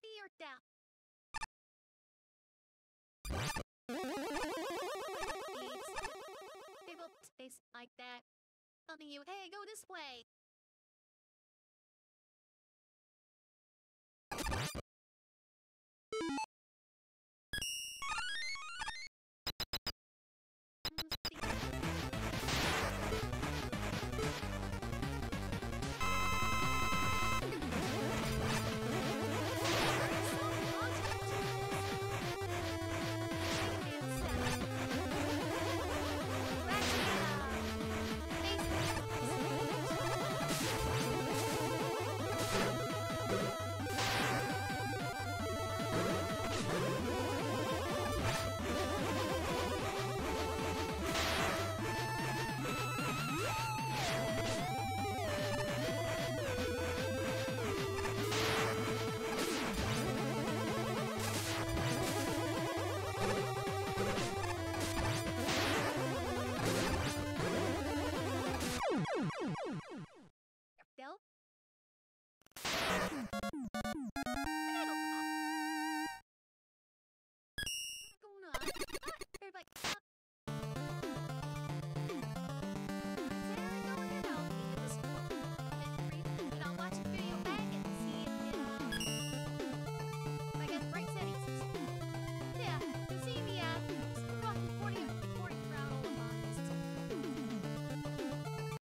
Spear down. Will taste like that. Telling you, hey, go this way.